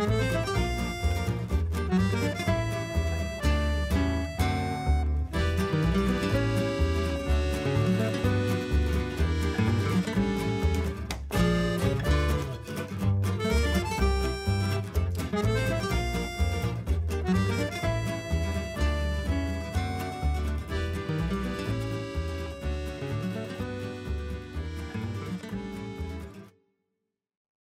Música